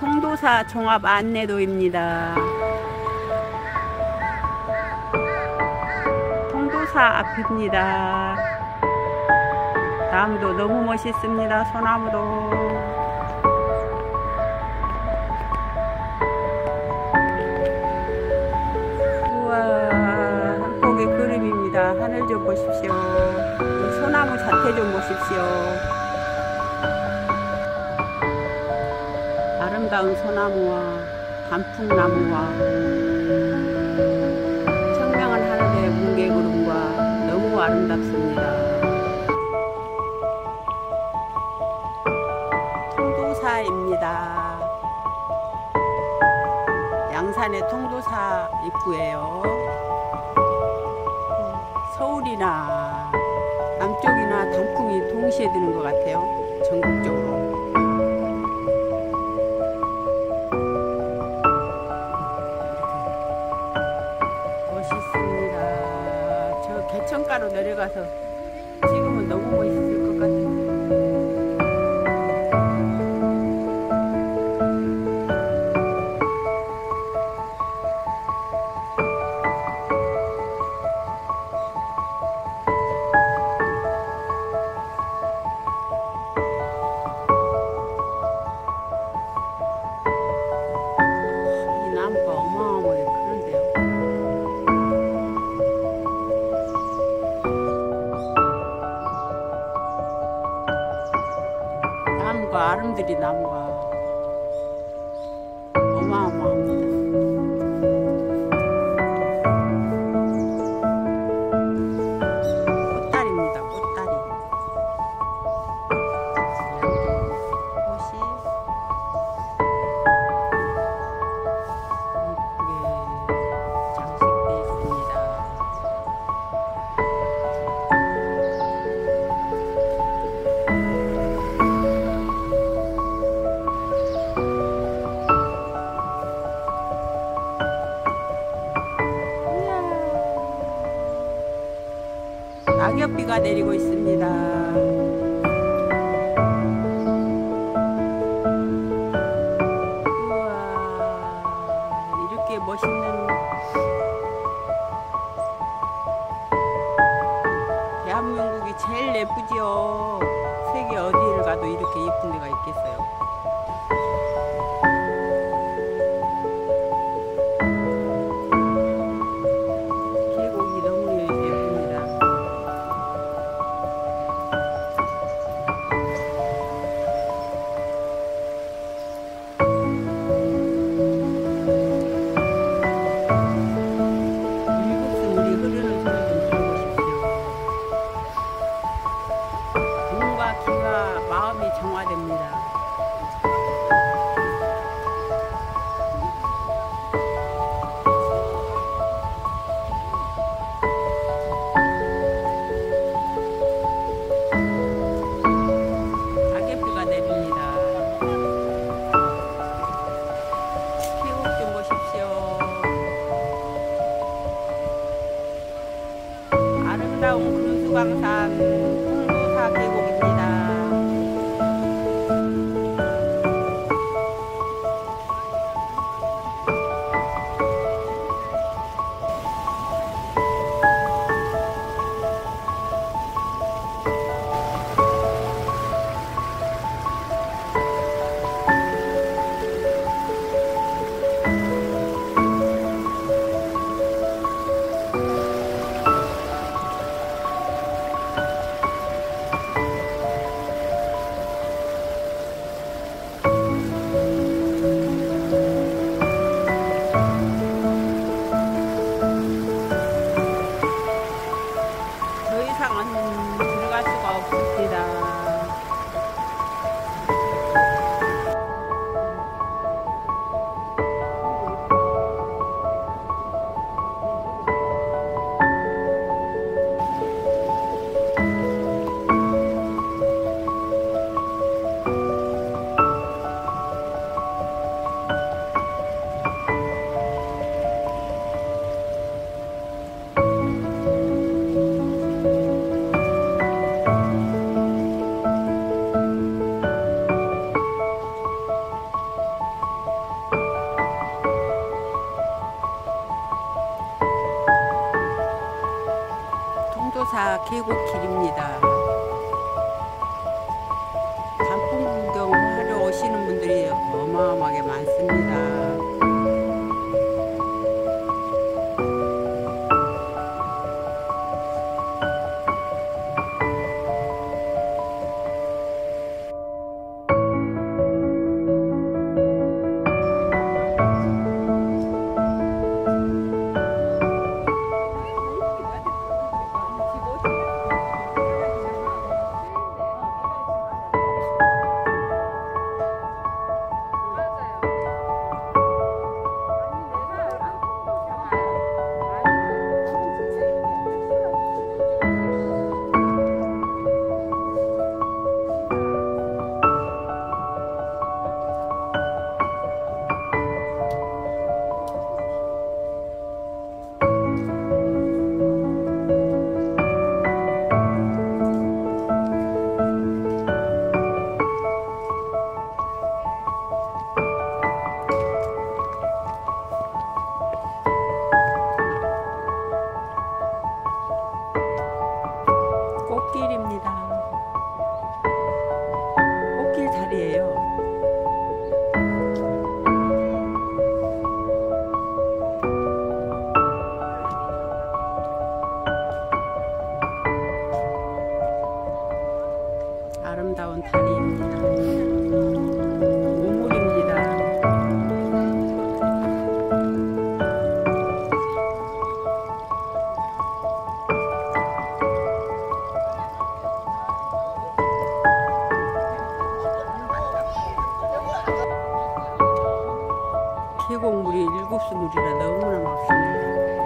통도사 종합 안내도입니다. 통도사 앞입니다. 나무도 너무 멋있습니다. 소나무도. 우와, 한폭의 그림입니다. 하늘 좀 보십시오. 이 소나무 자태 좀 보십시오. 아름다운 소나무와 단풍나무와 청명한 하늘의 뭉게 구름과 너무 아름답습니다. 통도사입니다. 양산의 통도사 입구예요. 서울이나 남쪽이나 단풍이 동시에 드는 것 같아요. 전국적으로. 천가로 내려가서 아름드리 나무가 내리고 있습니다. 계곡길입니다. 단풍 구경하러 오시는 분들이 어마어마하게 많습니다. 계곡물이 일곱수 물이라 너무나 맑습니다.